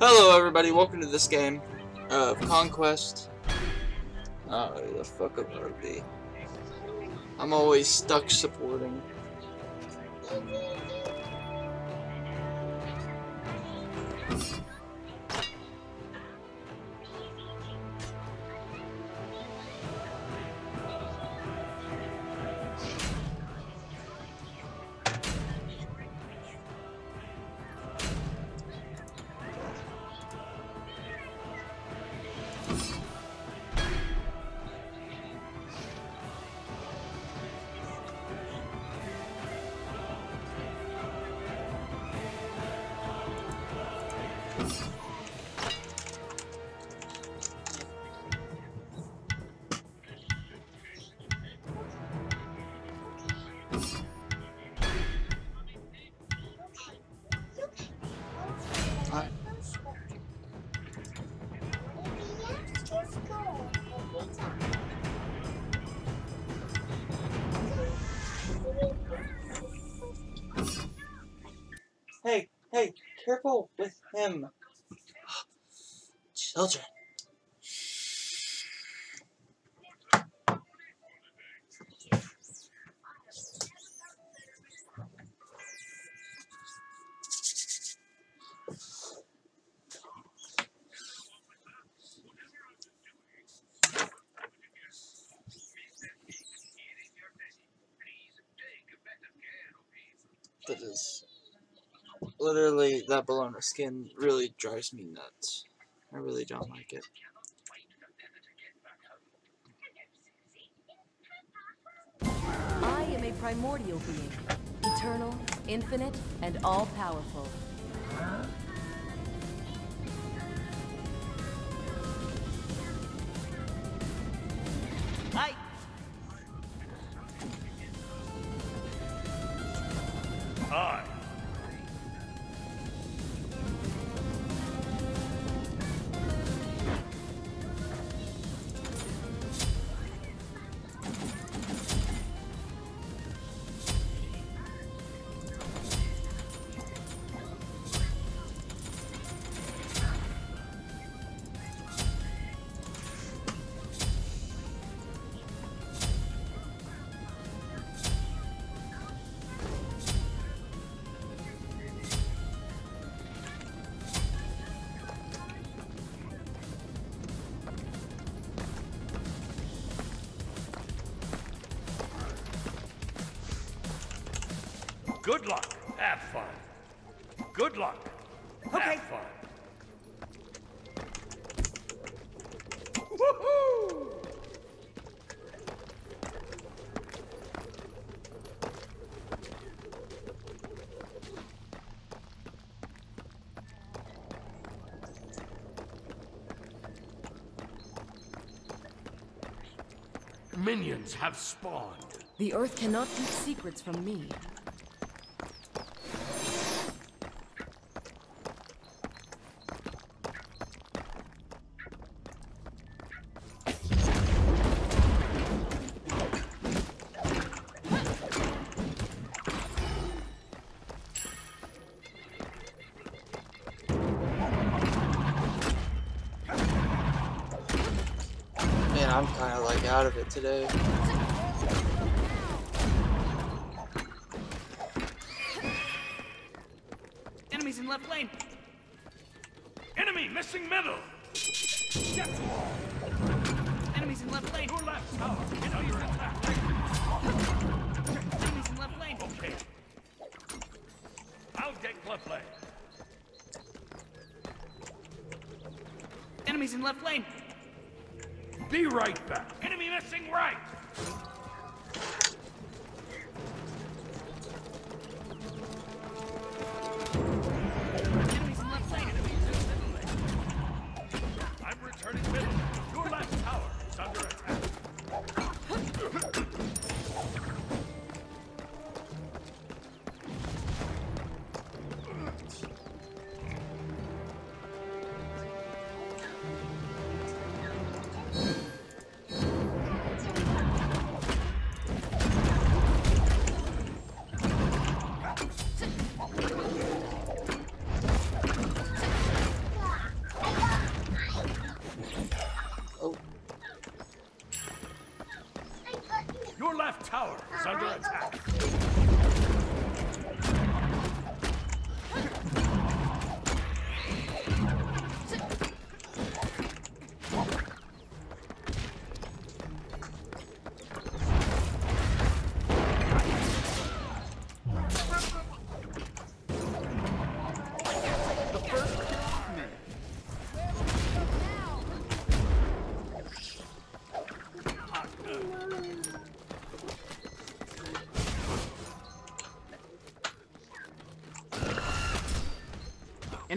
Hello everybody, welcome to this game of Conquest. Oh, the fuck up RB. I'm always stuck supporting. Careful with him. Children. That is literally that Bellona skin really drives me nuts. I really don't like it. I am a primordial being, eternal, infinite, and all-powerful. Good luck. Have fun. Good luck. Okay. Have fun. Woohoo! Minions have spawned. The Earth cannot keep secrets from me. I'm kind of like out of it today. Enemies in left lane. Enemy missing middle. Get wall. Enemies in left lane. Your left tower is under attack. Enemies in left lane. Okay. I'll get left lane. Enemies in left lane. Be right back. Enemy missing right.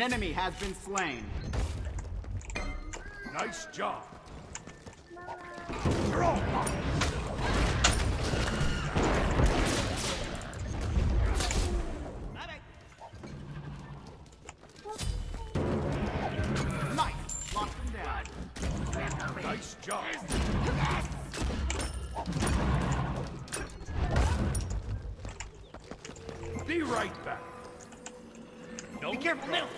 An enemy has been slain. Nice job. Mine. Nice. Locked them down. Nice job. Be right back. No Be careful, middle.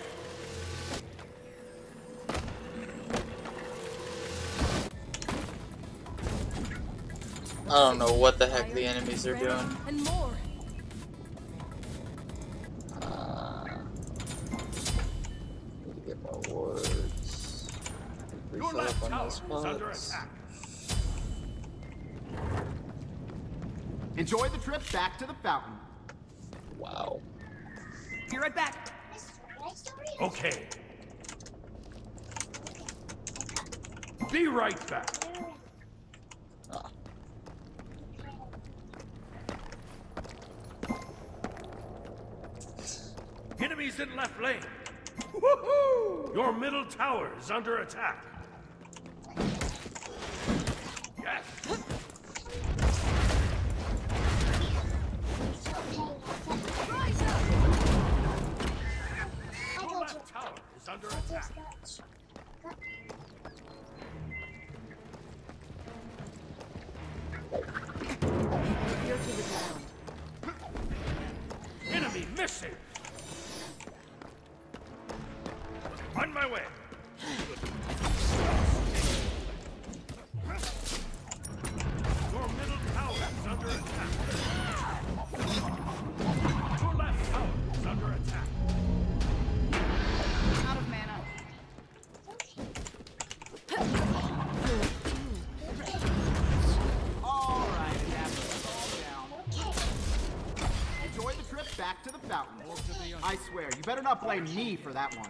I don't know what the heck the enemies are doing. Uh, need to get more wards. Your Refill up on tower those is spots. Enjoy the trip back to the fountain. Wow. Be right back. Okay. Be right back. Ah. Enemies in left lane. Woohoo! Your middle tower is under attack. Yes. Your left tower is under attack. Here to the ground. Enemy missing. On my way. Your middle tower is under attack. Your left tower is under attack. Out of mana. All right, Adapter. Calm down. Enjoy the trip back to the fountain. I swear, you better not blame me for that one.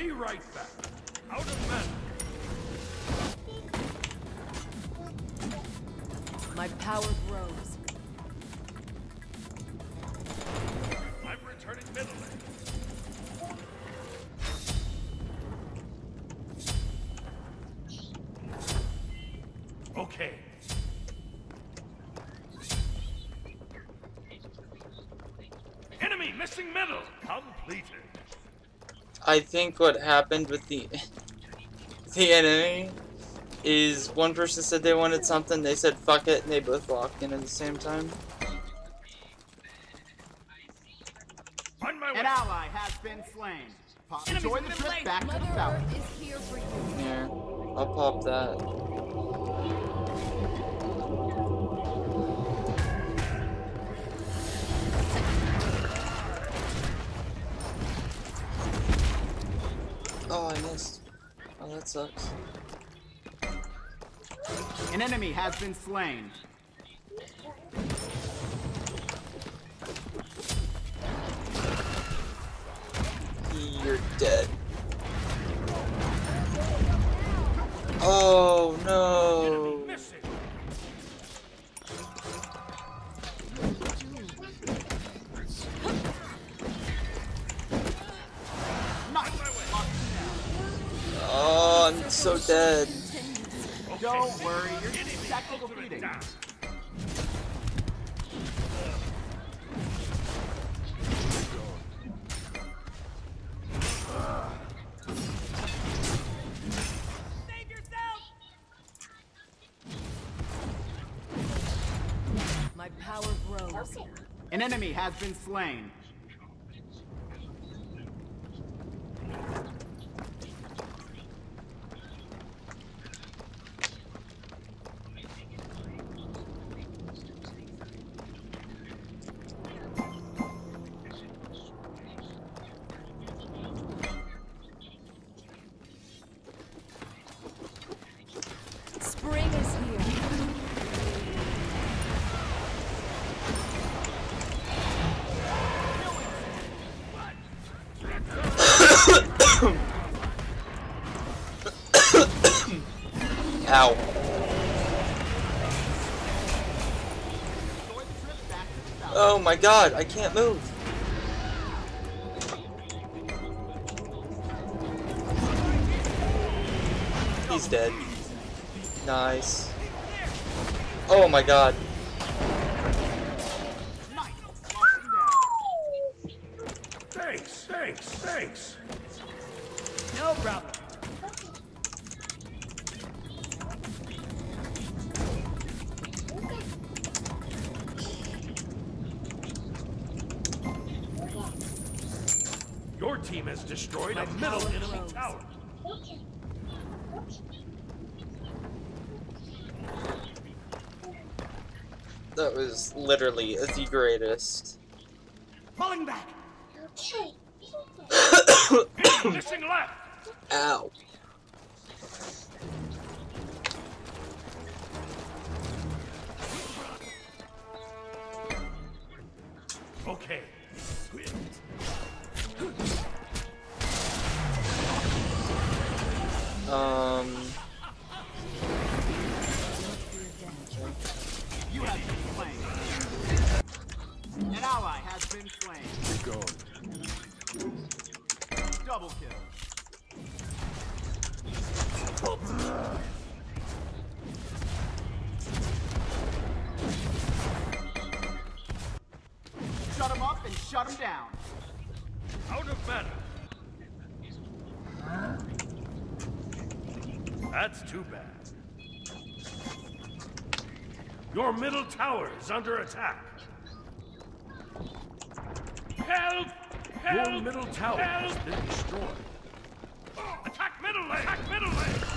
Be right back. Out of mana. My power grows. I'm returning middle. Okay. Enemy missing middle. Completed. I think what happened with the the enemy is one person said they wanted something, they said fuck it, and they both walked in at the same time. On my. An ally has been slain. Pop, Enemies enjoy the the trip lane. back to the fountain. Is here for you. Here, I'll pop that. I missed. Oh, that sucks. An enemy has been slain. You're dead. Oh so dead. Don't worry, you're just tactical feeding. Down. Save yourself. My power grows. An enemy has been slain. Oh my god, I can't move. He's dead. Nice. Oh my god. Your team has destroyed a middle enemy tower. That was literally the greatest. Falling back. Missing left. Ow. Okay. Um. You have been slain. An ally has been slain. Double kill. Shut him up and shut him down. Out of mana. That's too bad. Your middle tower is under attack. Help! Help! Your middle tower has been destroyed. Attack middle lane! Attack middle lane!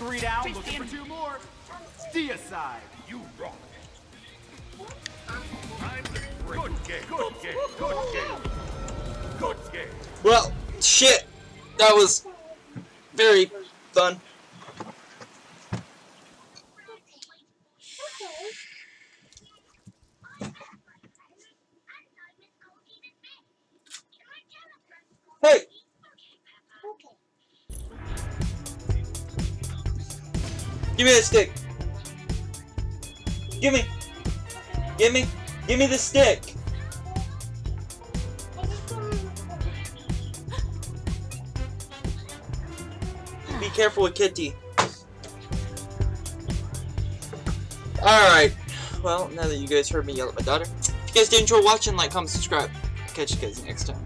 Three down, looking for two more. Deicide. You rock. Good game. Good game. Good game. Good game. Well, shit. That was very fun. Hey! Give me the stick. Give me. Give me. Give me the stick. Be careful with Kitty. Alright. Well, now that you guys heard me yell at my daughter, if you guys did enjoy watching, like, comment, subscribe. Catch you guys next time.